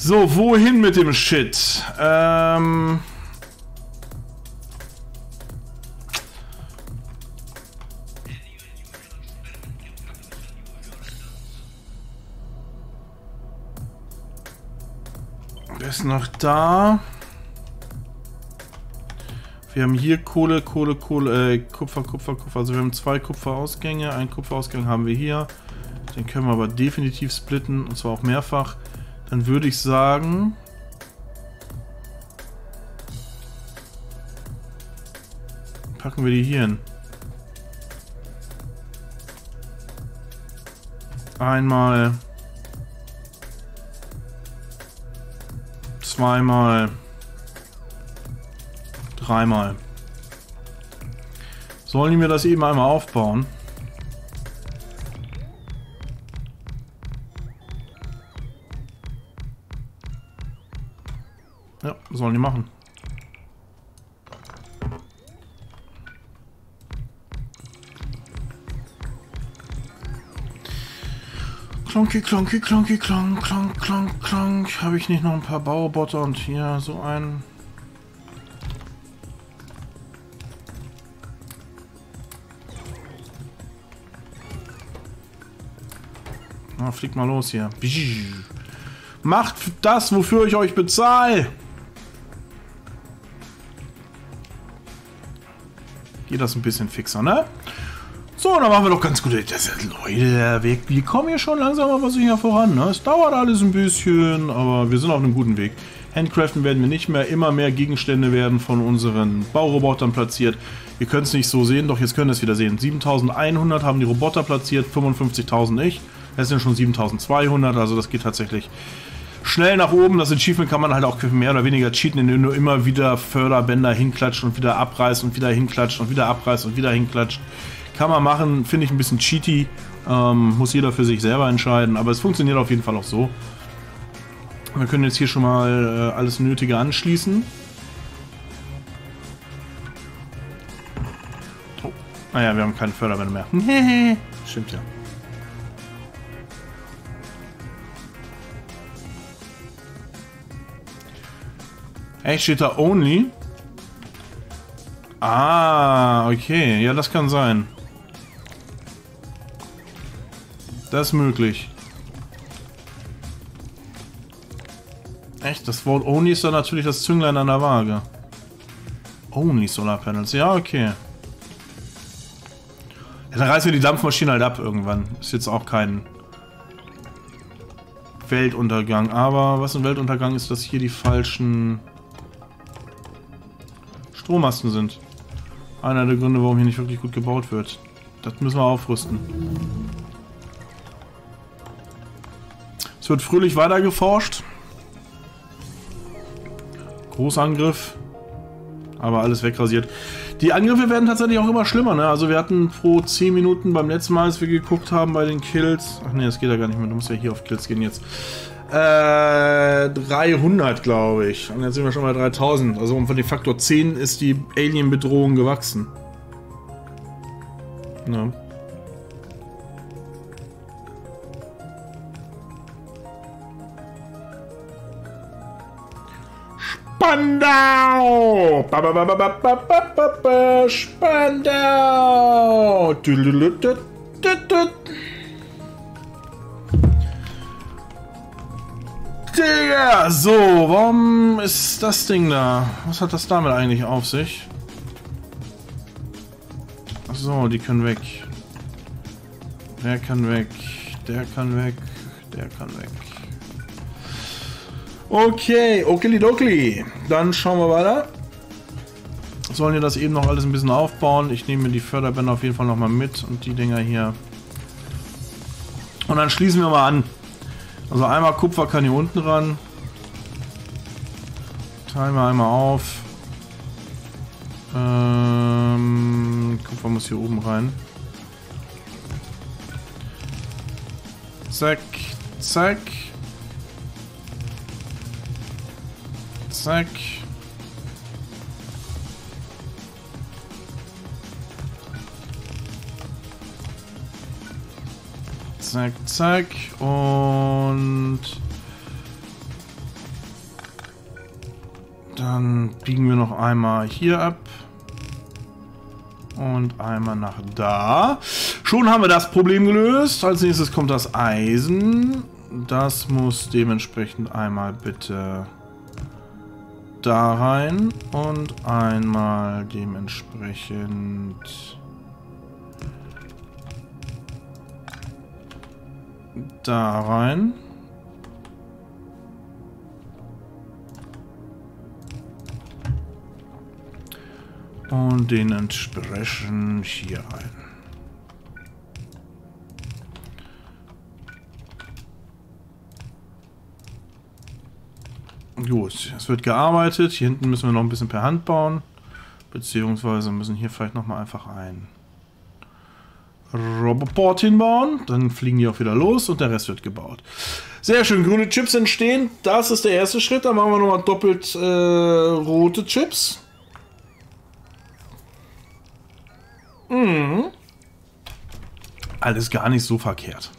So, wohin mit dem Shit? Ähm... Wer ist noch da? Wir haben hier Kohle, Kohle, Kohle, äh, Kupfer, Kupfer, Kupfer. Also wir haben zwei Kupferausgänge. Ein Kupferausgang haben wir hier. Den können wir aber definitiv splitten. Und zwar auch mehrfach. Dann würde ich sagen... Packen wir die hier hin. Einmal. Zweimal. Dreimal. Sollen die mir das eben einmal aufbauen? Sollen die machen. Klonky, klonky, klonky, klonk, klonk, klonk, klonk. Habe ich nicht noch ein paar Bauroboter und hier so einen? Na, fliegt mal los hier. Macht das, wofür ich euch bezahle. Geht das ein bisschen fixer, ne? So, dann machen wir doch ganz gut. Das, Leute, der Weg, wir kommen hier schon langsam aber sicher voran. Ne? Es dauert alles ein bisschen, aber wir sind auf einem guten Weg. Handcraften werden wir nicht mehr. Immer mehr Gegenstände werden von unseren Baurobotern platziert. Ihr könnt es nicht so sehen, doch jetzt könnt ihr es wieder sehen. 7100 haben die Roboter platziert, 55.000 ich. Das sind schon 7200, also das geht tatsächlich schnell nach oben. Das Achievement kann man halt auch mehr oder weniger cheaten, indem du immer wieder Förderbänder hinklatscht und wieder abreißt und wieder hinklatscht und wieder abreißt und wieder hinklatscht. Kann man machen, finde ich ein bisschen cheaty. Ähm, muss jeder für sich selber entscheiden, aber es funktioniert auf jeden Fall auch so. Wir können jetzt hier schon mal äh, alles Nötige anschließen. Oh. Naja, wir haben keine Förderbänder mehr. Stimmt ja. Echt, steht da only? Ah, okay. Ja, das kann sein. Das ist möglich. Echt? Das Wort Only ist dann natürlich das Zünglein an der Waage. Only Solar Panels. Ja, okay. Ja, dann reißen wir die Dampfmaschine halt ab irgendwann. Ist jetzt auch kein Weltuntergang. Aber was ein Weltuntergang ist, dass hier die falschen Strommasten sind. Einer der Gründe, warum hier nicht wirklich gut gebaut wird. Das müssen wir aufrüsten. Es wird fröhlich weiter geforscht. Großangriff. Aber alles wegrasiert. Die Angriffe werden tatsächlich auch immer schlimmer, ne? Also wir hatten pro 10 Minuten beim letzten Mal, als wir geguckt haben bei den Kills. Ach ne, das geht ja gar nicht mehr. Du musst ja hier auf Kills gehen jetzt. Äh, 300, glaube ich. Und jetzt sind wir schon bei 3000. Also um von dem Faktor 10 ist die Alien-Bedrohung gewachsen. Ja. Spandau! Ba, ba, ba, ba, ba, ba, ba, Digga! So, warum ist das Ding da? Was hat das damit eigentlich auf sich? So, die können weg. Der kann weg. Der kann weg. Der kann weg. Okay, okilidokli. Dann schauen wir weiter. Sollen wir das eben noch alles ein bisschen aufbauen. Ich nehme die Förderbänder auf jeden Fall nochmal mit und die Dinger hier. Und dann schließen wir mal an. Also einmal Kupfer kann hier unten ran. Teilen wir einmal auf. Ähm, Kupfer muss hier oben rein. Zack, zack. Zack. Zack, zack. Und dann biegen wir noch einmal hier ab. Und einmal nach da. Schon haben wir das Problem gelöst. Als nächstes kommt das Eisen. Das muss dementsprechend einmal bitte da rein und einmal dementsprechend da rein. Und den entsprechend hier rein. Gut, es wird gearbeitet. Hier hinten müssen wir noch ein bisschen per Hand bauen. Beziehungsweise müssen hier vielleicht nochmal einfach ein Roboport hinbauen. Dann fliegen die auch wieder los und der Rest wird gebaut. Sehr schön, grüne Chips entstehen. Das ist der erste Schritt. Dann machen wir nochmal doppelt äh, rote Chips. Mhm. Alles gar nicht so verkehrt.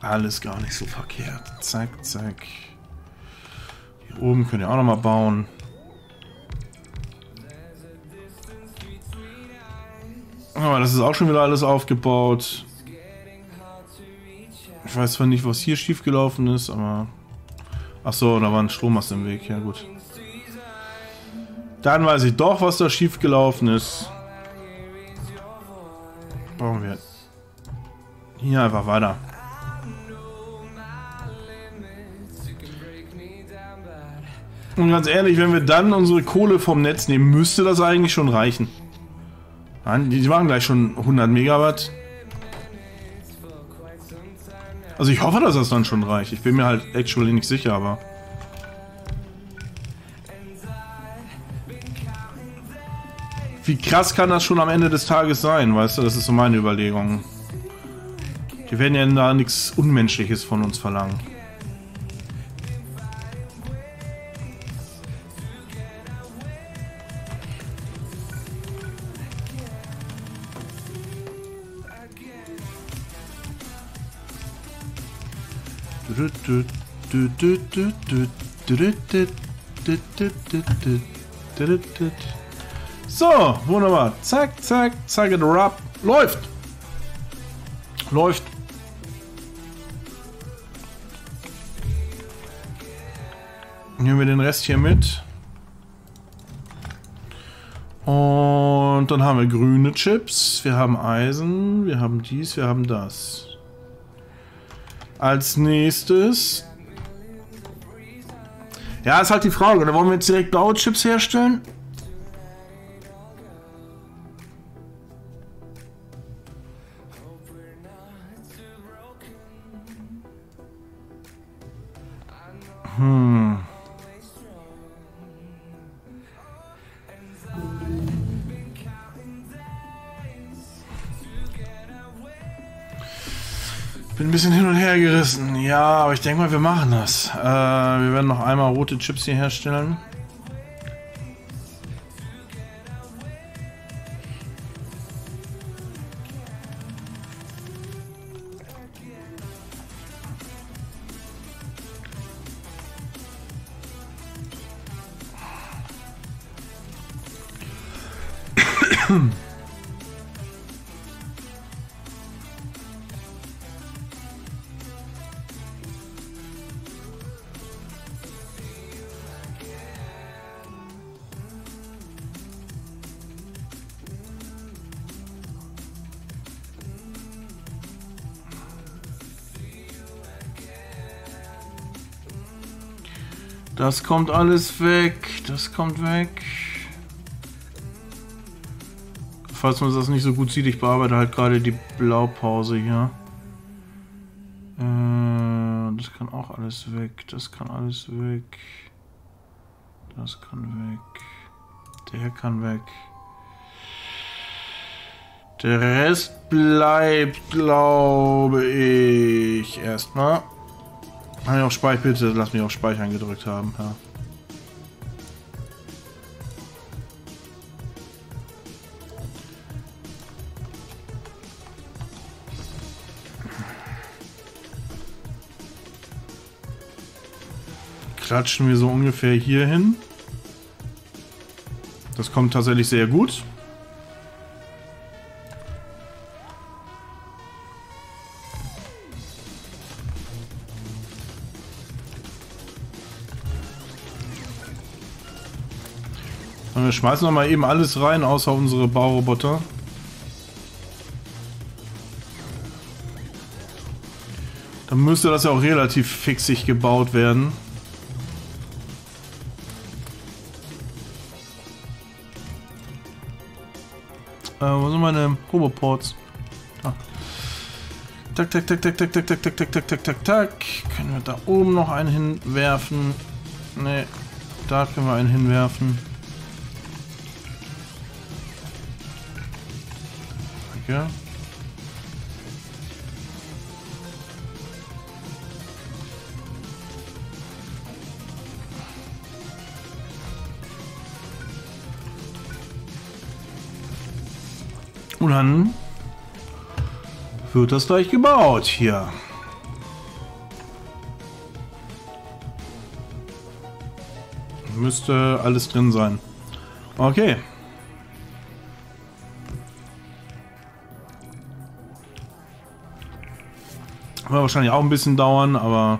Alles gar nicht so verkehrt. Zack, zack. Hier oben könnt ihr auch nochmal bauen. Aber das ist auch schon wieder alles aufgebaut. Ich weiß zwar nicht, was hier schiefgelaufen ist, aber... Ach so, da war ein Strommast im Weg. Ja, gut. Dann weiß ich doch, was da schiefgelaufen ist. Bauen wir hier einfach weiter. Und ganz ehrlich, wenn wir dann unsere Kohle vom Netz nehmen, müsste das eigentlich schon reichen. Die, machen gleich schon 100 Megawatt. Also ich hoffe, dass das dann schon reicht. Ich bin mir halt actually nicht sicher, aber... Wie krass kann das schon am Ende des Tages sein, weißt du? Das ist so meine Überlegung. Die werden ja da nichts Unmenschliches von uns verlangen. So, wunderbar. Zack, zack, zack, it rap. Läuft. Läuft. Nehmen wir den Rest hier mit. Und dann haben wir grüne Chips, wir haben Eisen, wir haben dies, wir haben das. Als nächstes... Ja, ist halt die Frage, da wollen wir jetzt direkt blaue Chips herstellen? Ja, aber ich denke mal, wir machen das. Äh, wir werden noch einmal rote Chips hier herstellen. Das kommt alles weg. Das kommt weg. Falls man das nicht so gut sieht, ich bearbeite halt gerade die Blaupause hier. Äh, das kann auch alles weg. Das kann alles weg. Das kann weg. Der kann weg. Der Rest bleibt, glaube ich, erstmal. Kann ich auch Speichern, bitte lass mich auch Speichern gedrückt haben, ja. Klatschen wir so ungefähr hier hin. Das kommt tatsächlich sehr gut. Wir schmeißen noch mal eben alles rein, außer unsere Bauroboter. Dann müsste das ja auch relativ fixig gebaut werden. Äh, wo sind meine Roboports? Ah. Tak, tak, tak, tak, tak, tak, tak, tak, tak, tak, tak, tak, tak. Können wir da oben noch einen hinwerfen? Ne, da können wir einen hinwerfen. Danke. Und dann wird das gleich gebaut hier. Müsste alles drin sein. Okay. Wird wahrscheinlich auch ein bisschen dauern, aber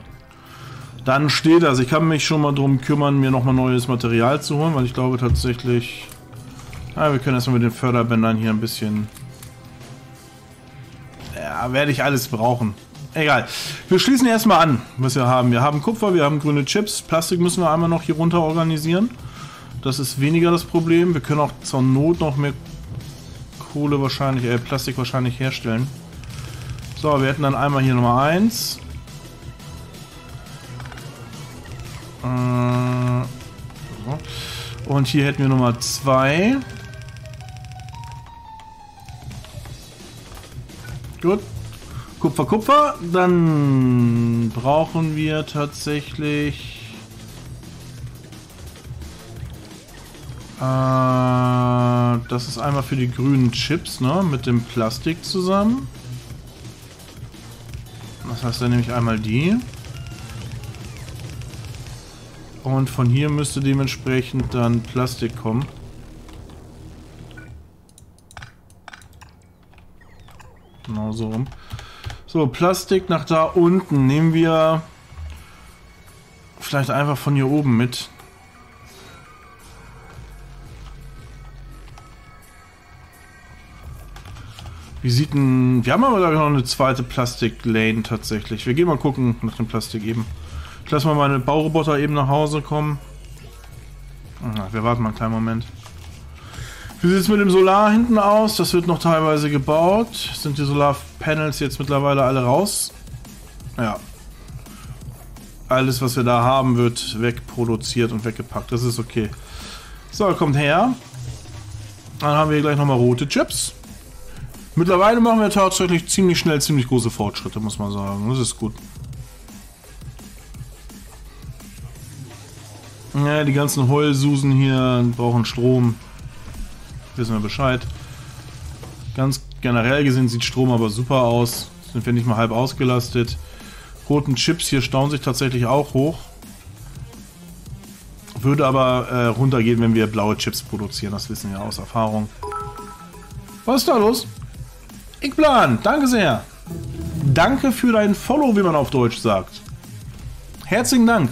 dann steht das. Ich kann mich schon mal darum kümmern, mir nochmal neues Material zu holen, weil ich glaube tatsächlich... Ja, wir können erstmal mit den Förderbändern hier ein bisschen... Ja, werde ich alles brauchen. Egal. Wir schließen erstmal an, was wir haben. Wir haben Kupfer, wir haben grüne Chips. Plastik müssen wir einmal noch hier runter organisieren. Das ist weniger das Problem. Wir können auch zur Not noch mehr Kohle wahrscheinlich, äh, Plastik wahrscheinlich herstellen. So, wir hätten dann einmal hier Nummer 1. Äh, Und hier hätten wir Nummer 2. Gut. Kupfer, Kupfer. Dann brauchen wir tatsächlich... Äh, das ist einmal für die grünen Chips, ne? Mit dem Plastik zusammen. Das heißt dann nämlich einmal die. Und von hier müsste dementsprechend dann Plastik kommen. Genau so rum. So, Plastik nach da unten. Nehmen wir vielleicht einfach von hier oben mit. Wie sieht denn... Wir haben aber, glaube ich, noch eine zweite Plastik-Lane tatsächlich. Wir gehen mal gucken nach dem Plastik eben. Ich lasse mal meine Bauroboter eben nach Hause kommen. Na, wir warten mal einen kleinen Moment. Wie sieht es mit dem Solar hinten aus? Das wird noch teilweise gebaut. Sind die Solarpanels jetzt mittlerweile alle raus? Ja. Alles, was wir da haben, wird wegproduziert und weggepackt. Das ist okay. So, kommt her. Dann haben wir gleich nochmal rote Chips. Mittlerweile machen wir tatsächlich ziemlich schnell ziemlich große Fortschritte, muss man sagen. Das ist gut. Ja, die ganzen Heulsusen hier brauchen Strom wissen wir Bescheid. Ganz generell gesehen sieht Strom aber super aus. Sind wir nicht mal halb ausgelastet. Roten Chips hier stauen sich tatsächlich auch hoch. Würde aber äh, runtergehen, wenn wir blaue Chips produzieren. Das wissen wir aus Erfahrung. Was ist da los? Ich plan. Danke sehr. Danke für dein Follow, wie man auf Deutsch sagt. Herzlichen Dank.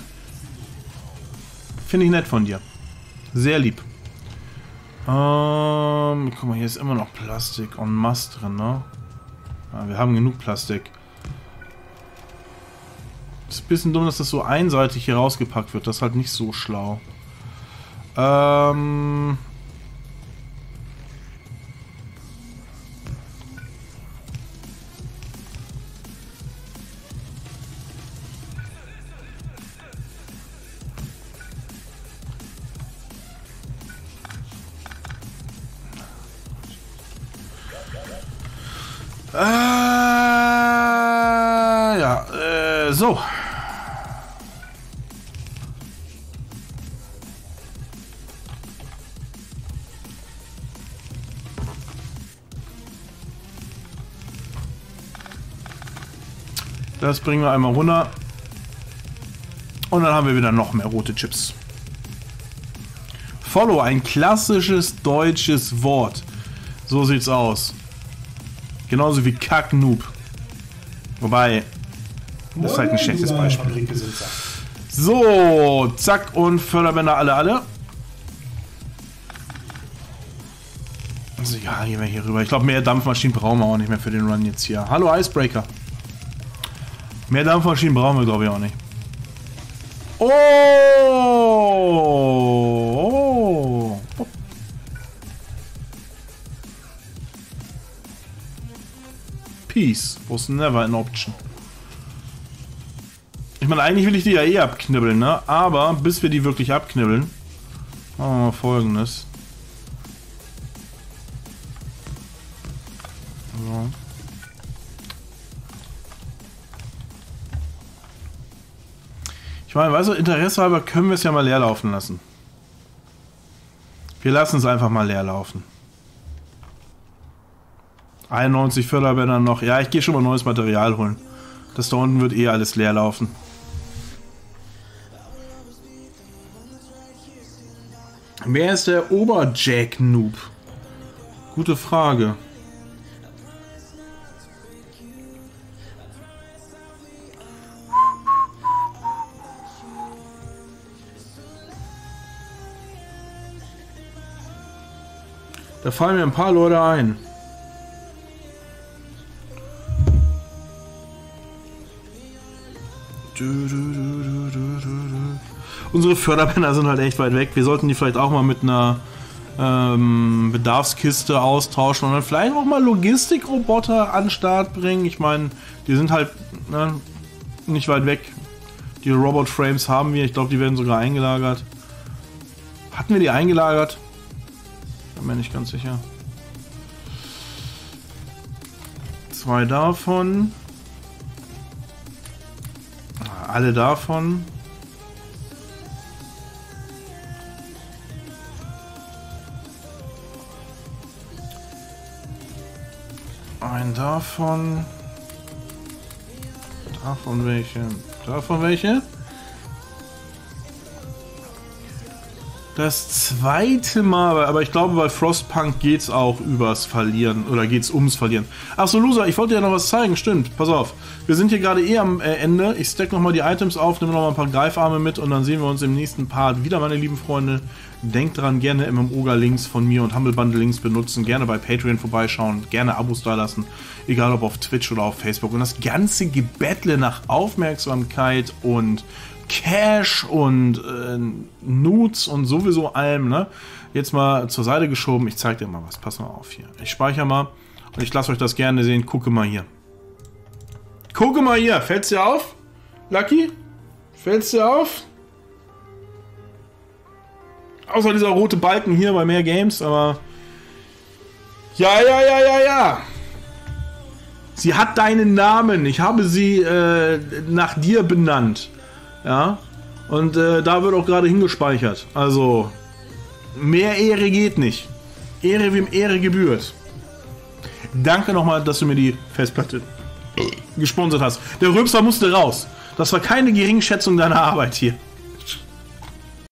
Finde ich nett von dir. Sehr lieb. Ähm, guck mal, hier ist immer noch Plastik en masse drin, ne? Ja, wir haben genug Plastik. Ist ein bisschen dumm, dass das so einseitig hier rausgepackt wird. Das ist halt nicht so schlau. Ähm... Äh, ja, äh, so. Das bringen wir einmal runter. Und dann haben wir wieder noch mehr rote Chips. Follow, ein klassisches deutsches Wort. So sieht's aus. Genauso wie Kack-Noob. Wobei, das ist halt ein schlechtes Beispiel. So, zack und Förderbänder alle, alle. Also ja, gehen wir hier rüber. Ich glaube, mehr Dampfmaschinen brauchen wir auch nicht mehr für den Run jetzt hier. Hallo Icebreaker. Mehr Dampfmaschinen brauchen wir, glaube ich, auch nicht. Oh! Peace was never an option. Ich meine, eigentlich will ich die ja eh abknibbeln, ne? Aber bis wir die wirklich abknibbeln, machen wir mal folgendes. So. Ich meine, weißt du, Interesse halber können wir es ja mal leer laufen lassen. Wir lassen es einfach mal leer laufen. 91 Förderbänder noch. Ja, ich gehe schon mal neues Material holen. Das da unten wird eh alles leer laufen. Wer ist der Oberjack-Noob? Gute Frage. Da fallen mir ein paar Leute ein. Unsere Förderbänder sind halt echt weit weg. Wir sollten die vielleicht auch mal mit einer ähm, Bedarfskiste austauschen und dann vielleicht auch mal Logistikroboter an den Start bringen. Ich meine, die sind halt ne, nicht weit weg. Die Robot Frames haben wir. Ich glaube, die werden sogar eingelagert. Hatten wir die eingelagert? Bin mir nicht ganz sicher. Zwei davon alle davon. Ein davon. Davon welche? Davon welche? Das zweite Mal, aber ich glaube, bei Frostpunk geht's auch übers Verlieren oder geht's ums Verlieren. Achso, Loser, ich wollte dir noch was zeigen, stimmt. Pass auf. Wir sind hier gerade eh am äh, Ende. Ich stack nochmal die Items auf, nehme nochmal ein paar Greifarme mit und dann sehen wir uns im nächsten Part wieder, meine lieben Freunde. Denkt dran, gerne MMOGA-Links von mir und Humble Bundle-Links benutzen, gerne bei Patreon vorbeischauen, gerne Abos da lassen, egal ob auf Twitch oder auf Facebook. Und das ganze Gebettle nach Aufmerksamkeit und Cash und äh, Nudes und sowieso allem, ne? Jetzt mal zur Seite geschoben. Ich zeig dir mal was. Pass mal auf hier. Ich speichere mal und ich lasse euch das gerne sehen. Gucke mal hier. Gucke mal hier. Fällt's dir auf? Lucky? Fällt's dir auf? Außer dieser rote Balken hier bei mehr Games, aber. Ja, ja, ja, ja, ja. Sie hat deinen Namen. Ich habe sie äh, nach dir benannt. Ja. Und äh, da wird auch gerade hingespeichert. Also, mehr Ehre geht nicht. Ehre wem Ehre gebührt. Danke nochmal, dass du mir die Festplatte gesponsert hast. Der Röpser musste raus. Das war keine Geringschätzung deiner Arbeit hier.